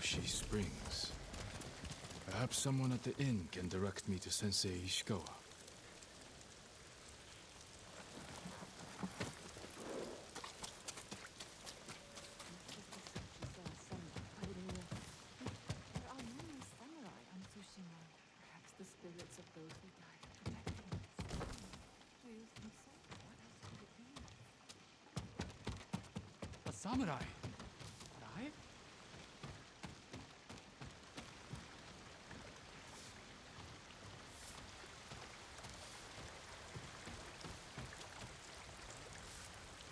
Hiyoshi Springs. Perhaps someone at the inn can direct me to Sensei Ishikawa. There are many samurai on Tsushima. Perhaps the spirits of those who died are protecting us. Do you think so? What else could it be? A samurai. Alive?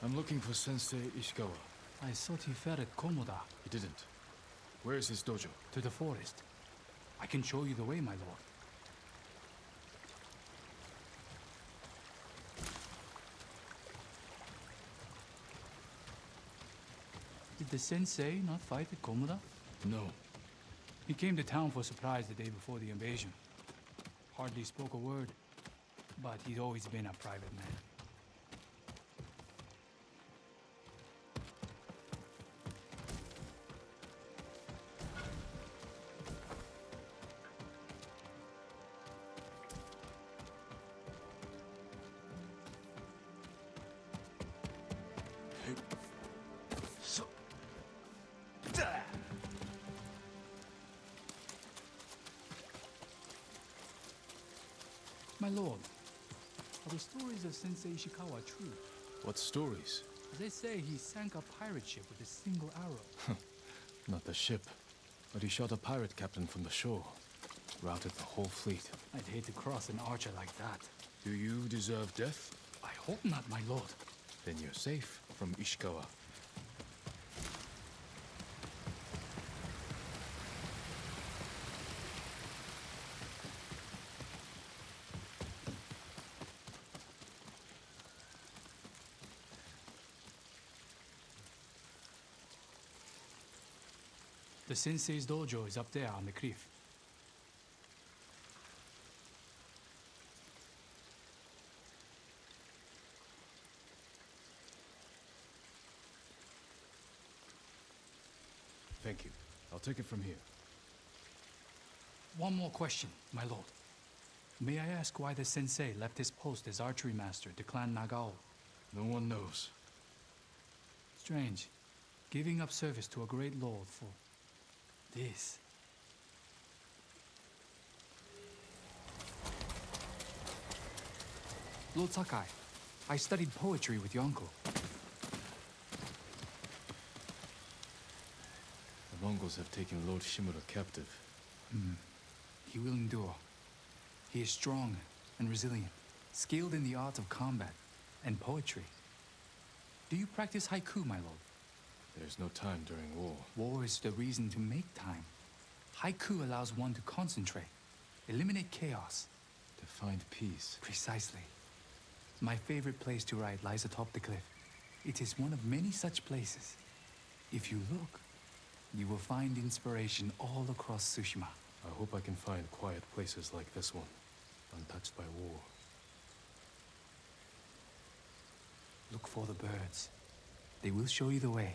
I'm looking for Sensei Ishikawa. I thought he fell at Komoda He didn't. Where is his dojo? to the forest. I can show you the way, my lord. Did the sensei not fight at Komoda? No. He came to town for surprise the day before the invasion. Hardly spoke a word, but he's always been a private man. My lord, are the stories of Sensei Ishikawa true? What stories? They say he sank a pirate ship with a single arrow. Not the ship, but he shot a pirate captain from the shore. Routed the whole fleet. I'd hate to cross an archer like that. Do you deserve death? I hope not, my lord. Then you're safe from Ishikawa. Sensei's dojo is up there on the cliff. Thank you. I'll take it from here. One more question, my lord. May I ask why the sensei left his post as archery master to Clan Nagao? No one knows. Strange. Giving up service to a great lord for this. Lord Sakai, I studied poetry with your uncle. The Mongols have taken Lord Shimura captive. Hmm. He will endure. He is strong and resilient, skilled in the art of combat and poetry. Do you practice haiku, my lord? There's no time during war. War is the reason to make time. Haiku allows one to concentrate, eliminate chaos. To find peace. Precisely. My favorite place to write lies atop the cliff. It is one of many such places. If you look, you will find inspiration all across Tsushima. I hope I can find quiet places like this one, untouched by war. Look for the birds. They will show you the way.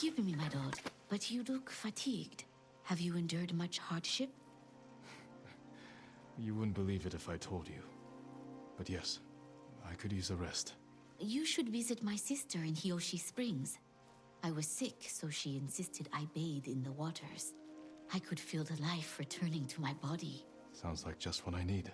Forgive me, my lord, but you look fatigued. Have you endured much hardship? You wouldn't believe it if I told you. But yes, I could use a rest. You should visit my sister in Hiyoshi Springs. I was sick, so she insisted I bathe in the waters. I could feel the life returning to my body. Sounds like just what I need.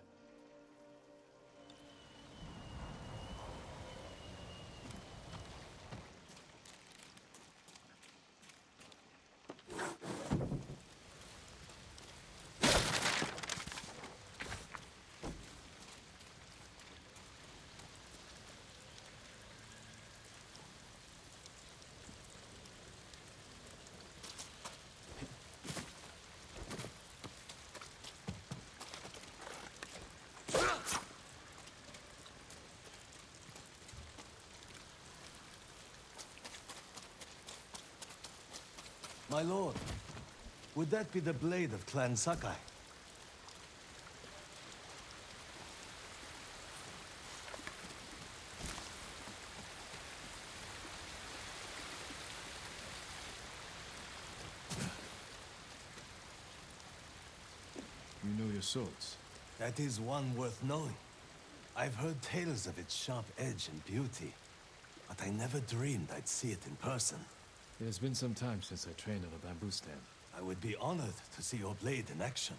My lord, would that be the blade of Clan Sakai? You know your swords. That is one worth knowing. I've heard tales of its sharp edge and beauty, but I never dreamed I'd see it in person. It has been some time since I trained on a bamboo stand. I would be honored to see your blade in action.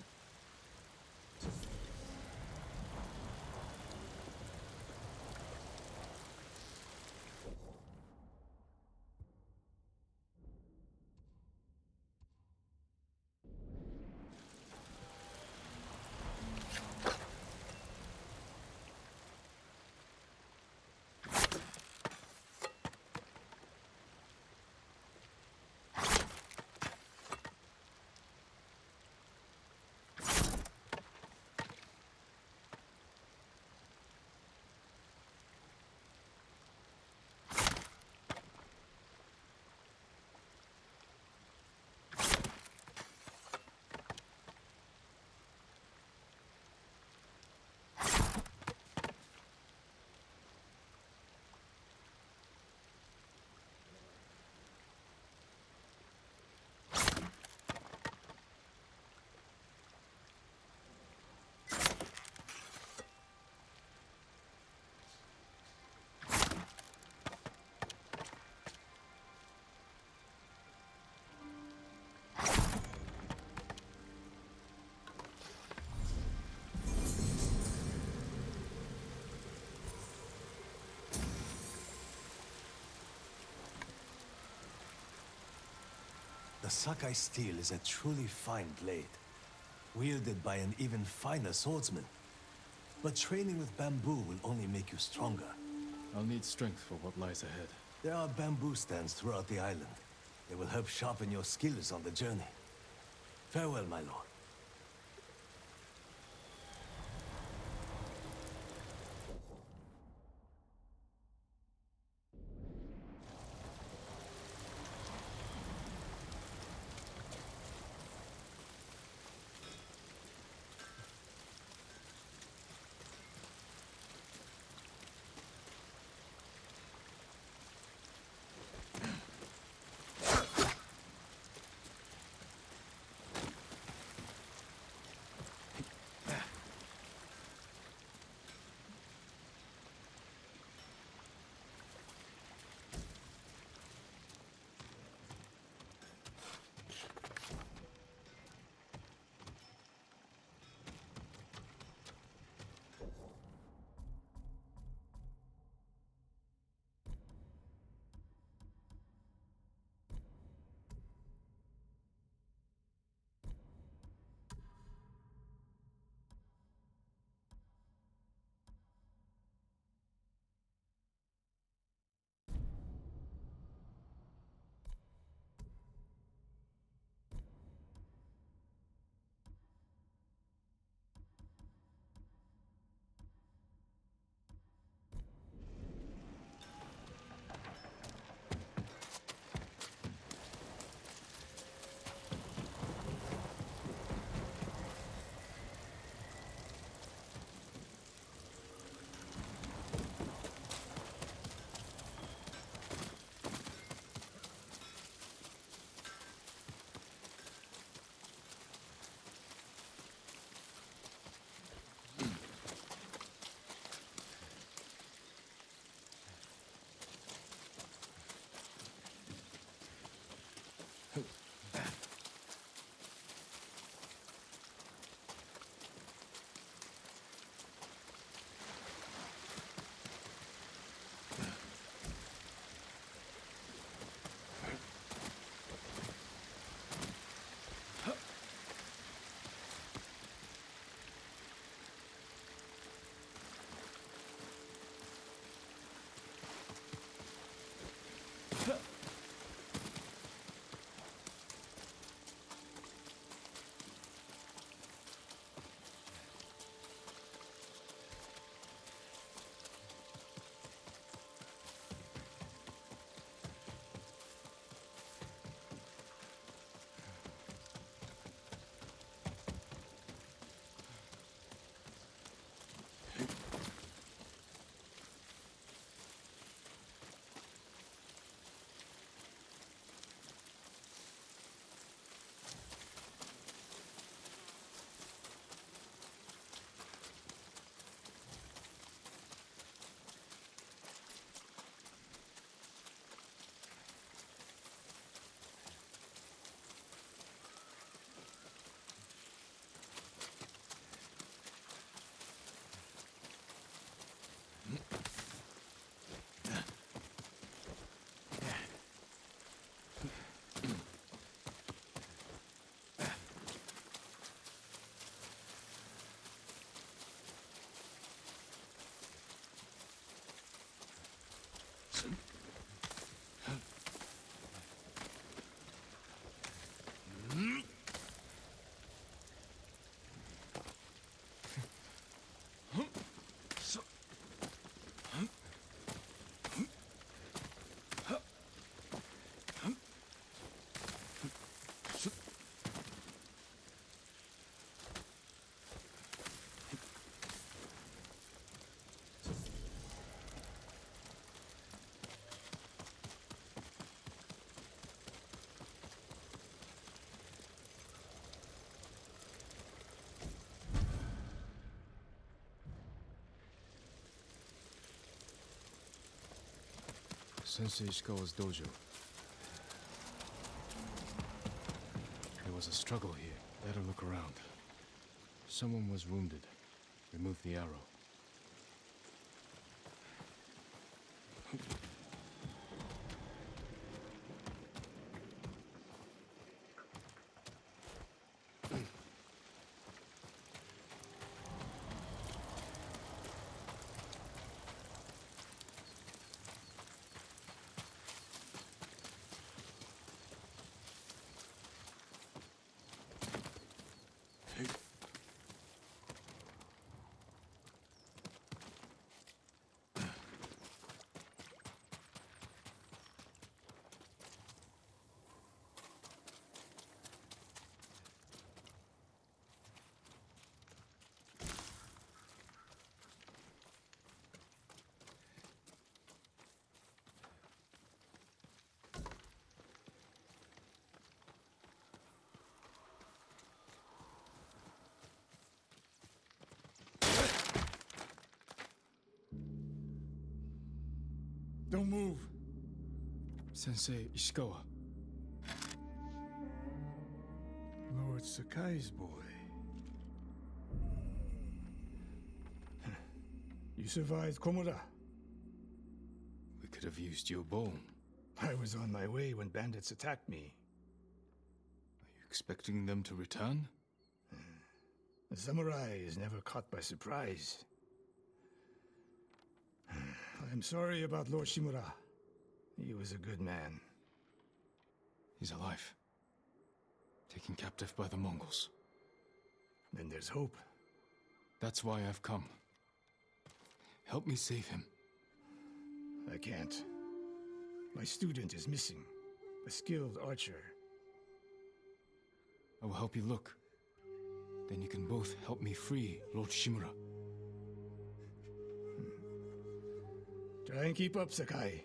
The Sakai steel is a truly fine blade, wielded by an even finer swordsman. But training with bamboo will only make you stronger. I'll need strength for what lies ahead. There are bamboo stands throughout the island. They will help sharpen your skills on the journey. Farewell, my lord. Sensei Ishikawa's dojo. There was a struggle here. Better look around. Someone was wounded. Remove the arrow. Don't move. Sensei Ishikawa. Lord Sakai's boy. You survived Komoda. We could have used your bone. I was on my way when bandits attacked me. Are you expecting them to return? A samurai is never caught by surprise. I'm sorry about Lord Shimura. He was a good man. He's alive. Taken captive by the Mongols. Then there's hope. That's why I've come. Help me save him. I can't. My student is missing. A skilled archer. I will help you look. Then you can both help me free Lord Shimura. Try and keep up, Sakai.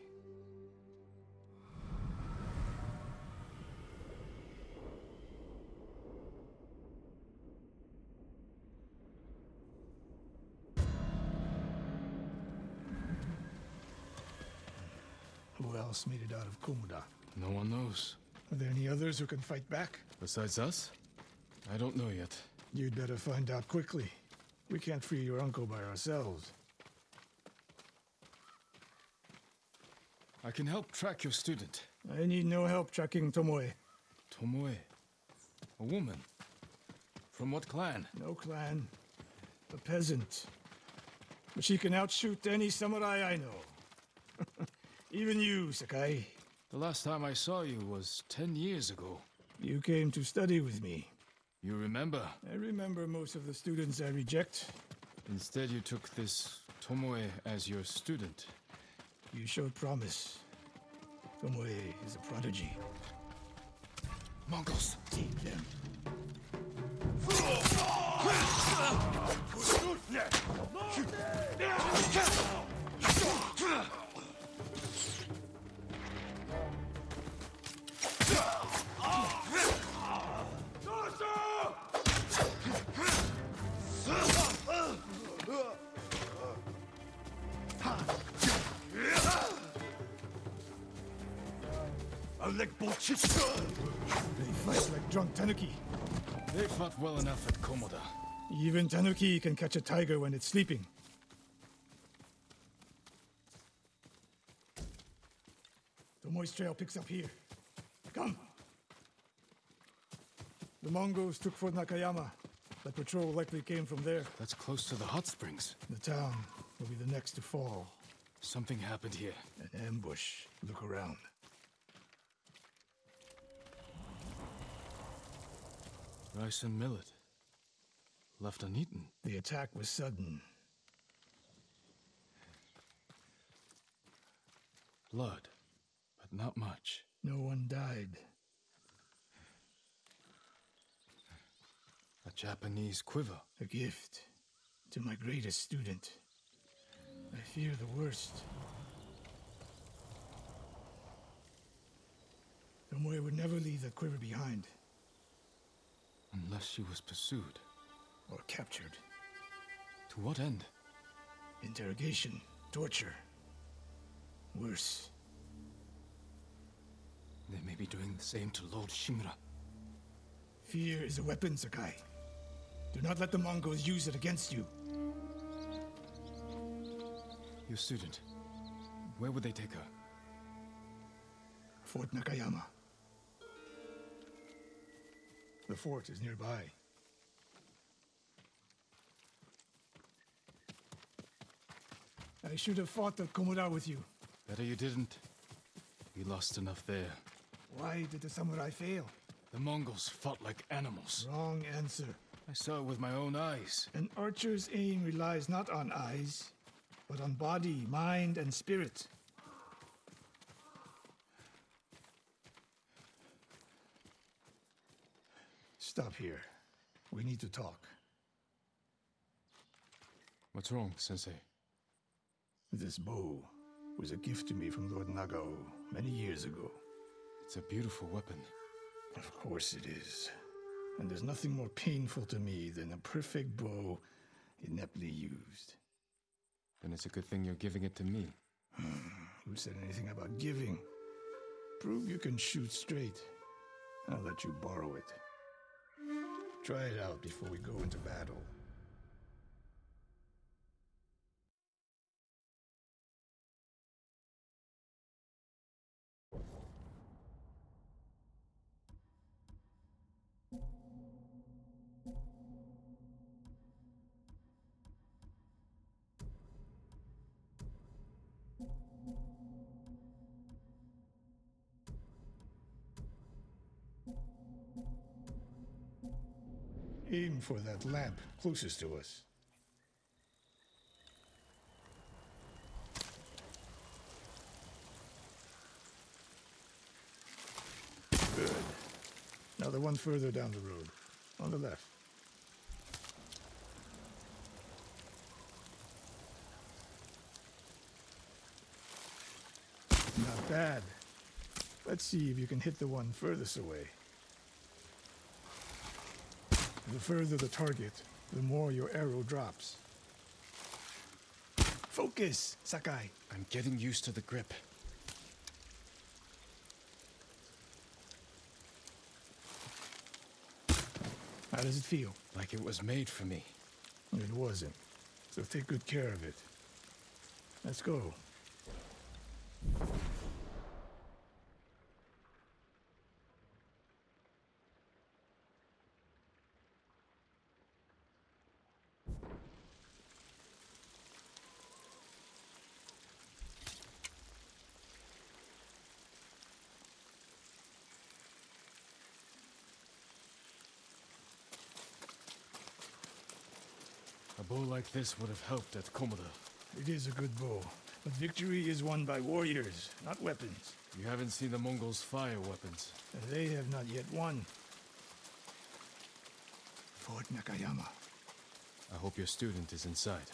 Who else made it out of Komoda? No one knows. Are there any others who can fight back? Besides us? I don't know yet. You'd better find out quickly. We can't free your uncle by ourselves. I can help track your student. I need no help tracking Tomoe. Tomoe. A woman. From what clan? No clan. A peasant. But she can outshoot any samurai I know. Even you, Sakai. The last time I saw you was ten years ago. You came to study with me. You remember? I remember most of the students I reject. Instead, you took this Tomoe as your student. You showed promise. Tomoe is a prodigy. Mongols! Take them. I like bullshit. They fight like drunk tanuki. They fought well enough at Komoda. Even tanuki can catch a tiger when it's sleeping. The moist trail picks up here. Come! The Mongols took Fort Nakayama. The patrol likely came from there. That's close to the hot springs. The town will be the next to fall. Something happened here. An ambush. Look around. Rice and millet. Left uneaten. The attack was sudden. Blood, but not much. No one died. A Japanese quiver. A gift to my greatest student. I fear the worst. Tomoe would never leave the quiver behind Unless she was pursued. or captured. To what end? Interrogation, torture. Worse. They may be doing the same to Lord Shimura. Fear is a weapon, Sakai. Do not let the Mongols use it against you. Your student. Where would they take her? Fort Nakayama. The fort is nearby. I should have fought the Komoda with you. Better you didn't. We lost enough there. Why did the samurai fail? The Mongols fought like animals. Wrong answer. I saw it with my own eyes. An archer's aim relies not on eyes, but on body, mind, and spirit. Stop here. We need to talk. What's wrong, Sensei? This bow was a gift to me from Lord Nagao many years ago. It's a beautiful weapon. Of course it is. And there's nothing more painful to me than a perfect bow ineptly used. Then it's a good thing you're giving it to me. Hmm, who said anything about giving? Prove you can shoot straight. I'll let you borrow it. Try it out before we go into battle. For that lamp closest to us. Good. Now the one further down the road, on the left. Not bad. Let's see if you can hit the one furthest away. The further the target, the more your arrow drops. Focus, Sakai. I'm getting used to the grip. How does it feel? Like it was made for me. It wasn't. So take good care of it. Let's go. Like this would have helped at Komoda. It is a good bow, but victory is won by warriors, not weapons. You haven't seen the Mongols fire weapons. They have not yet won. Fort Nakayama. I hope your student is inside.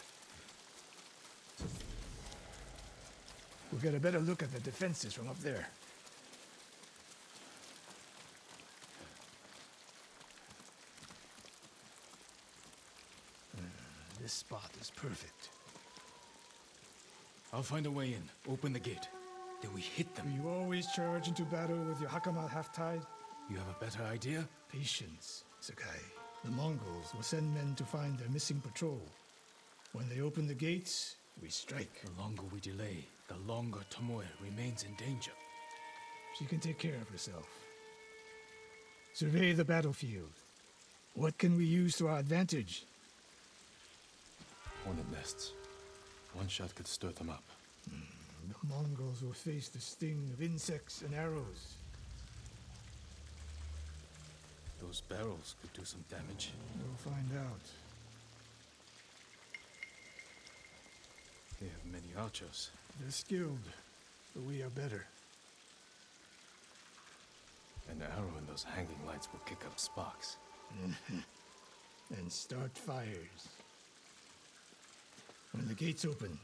We'll get a better look at the defenses from up there. Uh, this spot is perfect. I'll find a way in. Open the gate. Then we hit them. Do you always charge into battle with your hakama half-tied? You have a better idea? Patience, Sakai. The Mongols will send men to find their missing patrol. When they open the gates, we strike. The longer we delay, the longer Tomoe remains in danger. She can take care of herself. Survey the battlefield. What can we use to our advantage? Hornet nests. One shot could stir them up. Mm, the Mongols will face the sting of insects and arrows. Those barrels could do some damage. We'll find out. They have many archers. They're skilled, but we are better. An arrow in those hanging lights will kick up sparks. And start fires. When the gates open,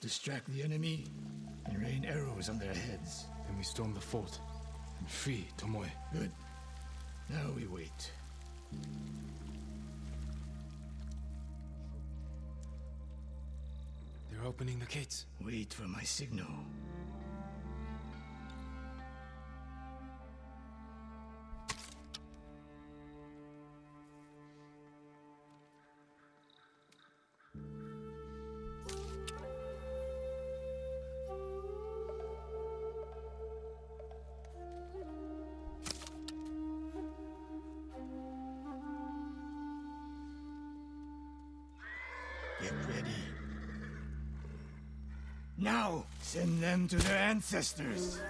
distract the enemy and rain arrows on their heads. Then we storm the fort and free Tomoe. Good. Now we wait. They're opening the gates. Wait for my signal. Send them to their ancestors.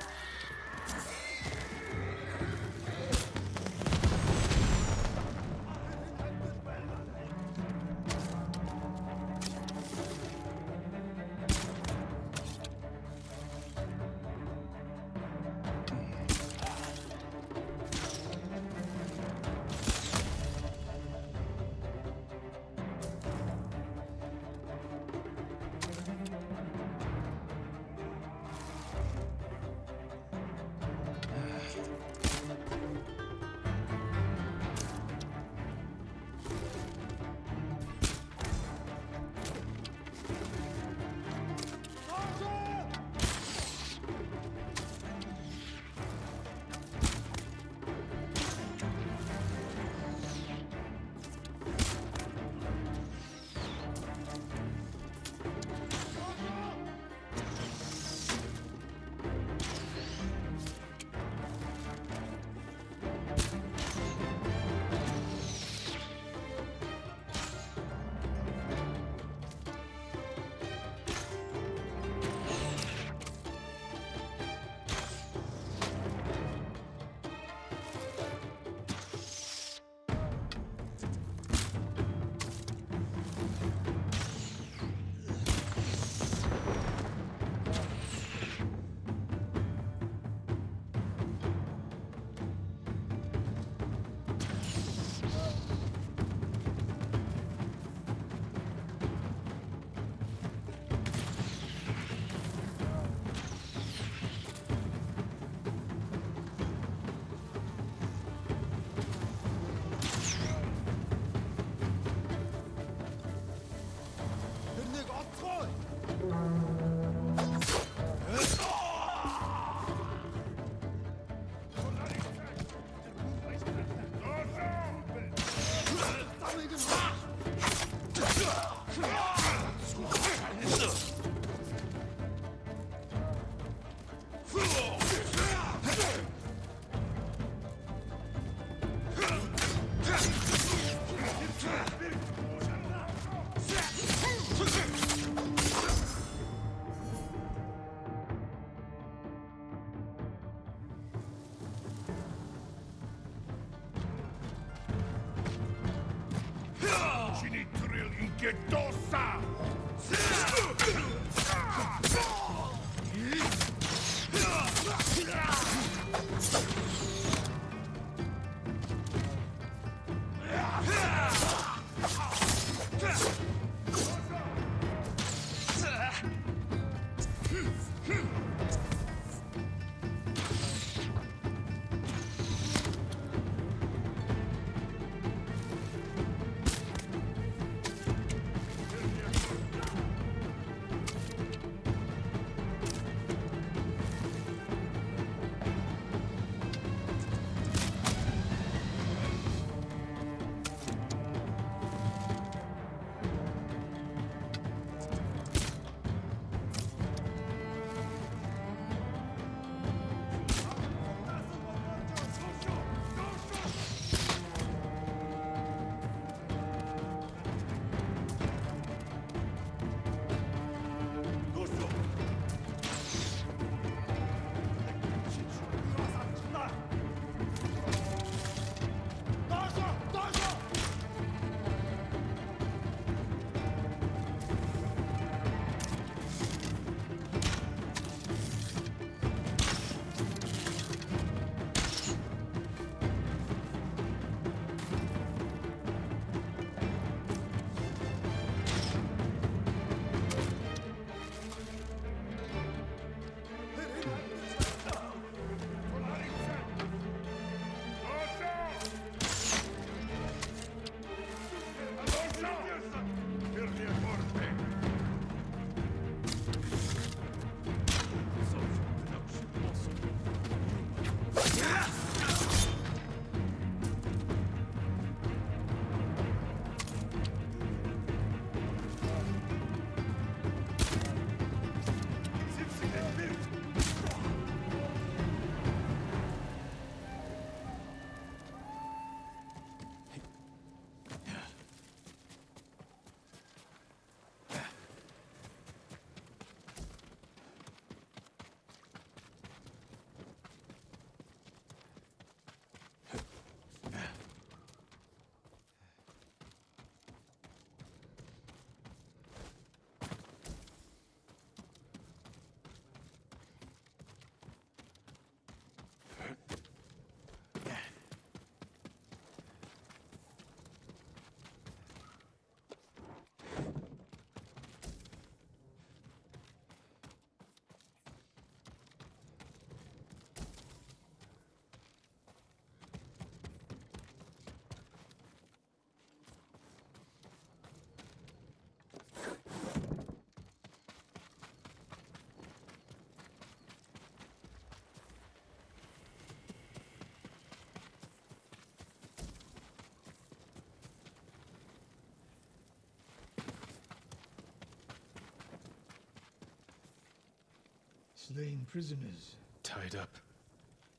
Yeah! Slain prisoners. Tied up.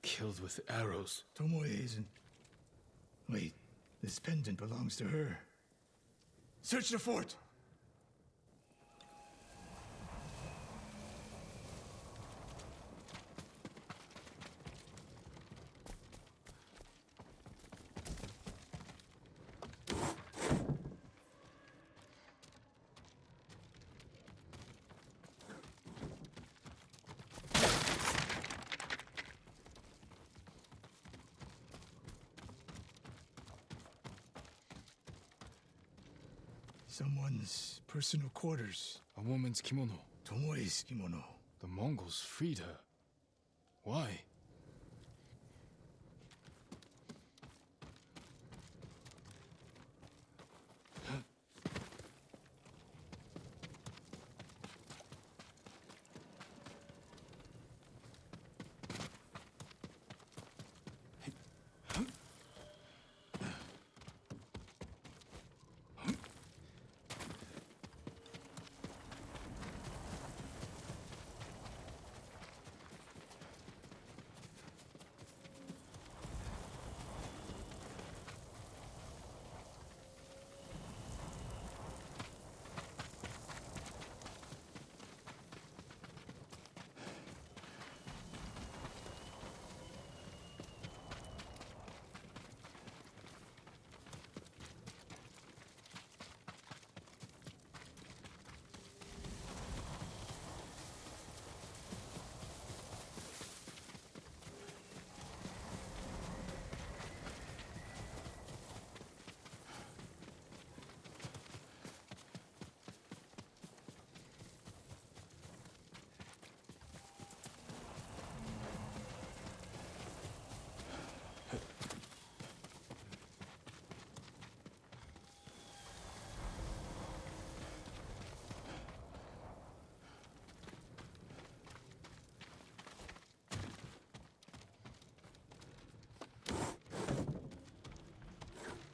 Killed with arrows. Tomoe isn't. Wait, this pendant belongs to her. Search the fort! Personal quarters. A woman's kimono. Tomoe's kimono. The Mongols freed her. Why?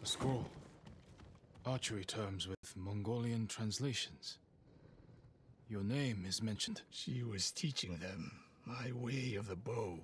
A scroll. Archery terms with Mongolian translations. Your name is mentioned. She was teaching them my way of the bow.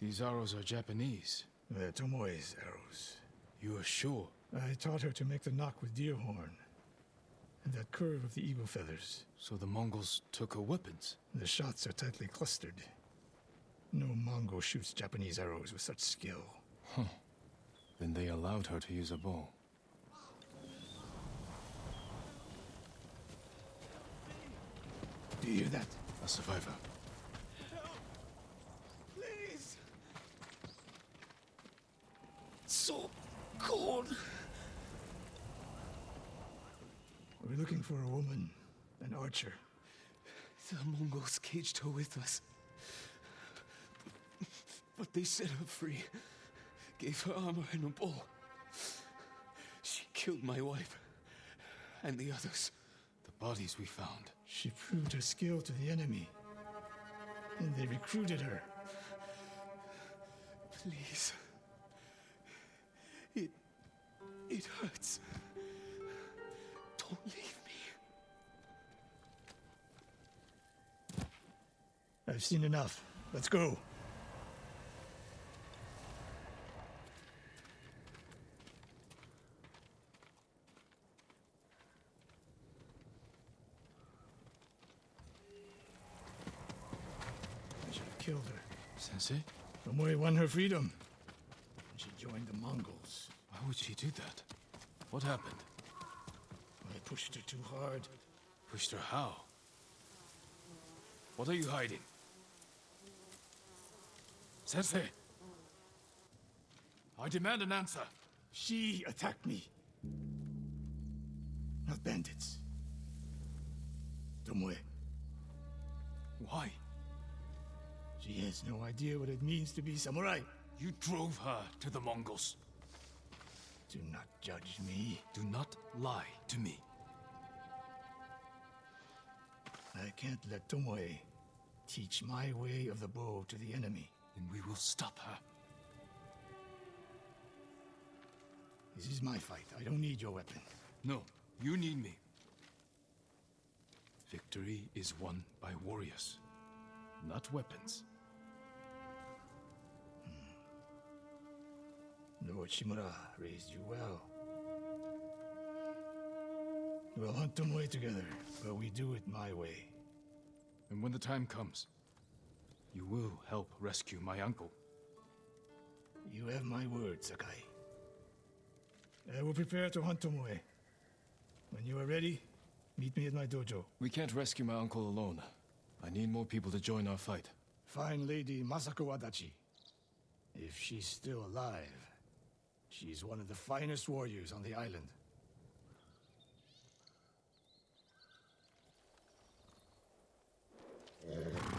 These arrows are Japanese. They're Tomoe's arrows. You are sure? I taught her to make the nock with deer horn. And that curve of the eagle feathers. So the Mongols took her weapons. The shots are tightly clustered. No Mongol shoots Japanese arrows with such skill. Then they allowed her to use a bow. Do you hear that? A survivor. Please! So cold. We're looking for a woman, an archer. The Mongols caged her with us. But they set her free. Gave her armor and a bow. She killed my wife. And the others. The bodies we found. She proved her skill to the enemy. And they recruited her. Please. It hurts. Don't leave me. I've seen enough. Let's go. I should have killed her. Sensei? Tomoe won her freedom. And she joined the Mongols. Why would she do that? What happened? I pushed her too hard. Pushed her how? What are you hiding? Sensei! I demand an answer. She attacked me. Not bandits. Tomoe. Why? She has no idea what it means to be samurai. You drove her to the Mongols. Do not judge me. Do not lie to me. I can't let Tomoe teach my way of the bow to the enemy. Then we will stop her. This is my fight. I don't need your weapon. No, you need me. Victory is won by warriors, not weapons. Lord Shimura raised you well. We'll hunt Tomoe together, but we do it my way. And when the time comes, you will help rescue my uncle. You have my word, Sakai. I will prepare to hunt Tomoe. When you are ready, meet me at my dojo. We can't rescue my uncle alone. I need more people to join our fight. Find Lady Masako Adachi. If she's still alive, She's one of the finest warriors on the island. Yeah.